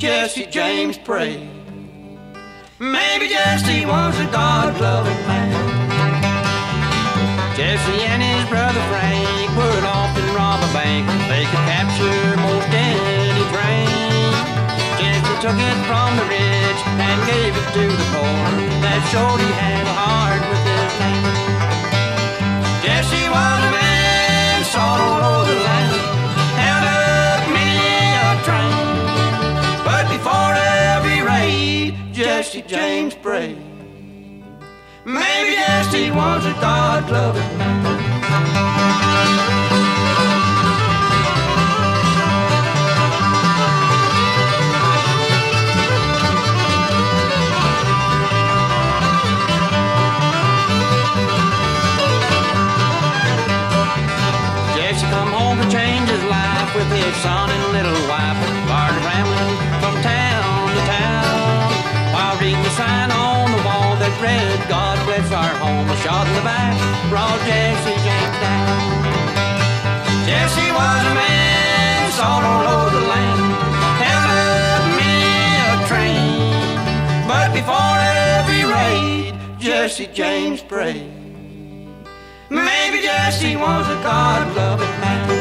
James prayed. Maybe Jesse was a God-loving man. Jesse and his brother Frank would often rob a bank. They could capture most any train. Jesse took it from the rich and gave it to the poor. That showed he had a heart Jesse James prayed. Maybe Jesse was a God-loving man. Jesse come home to change his life with his son and little wife. Started rambling Bless our home. A shot in the back brought Jesse James down. Jesse was a man sought all over the land. Held up a train. But before every raid, Jesse James prayed. Maybe Jesse was a God-loving man.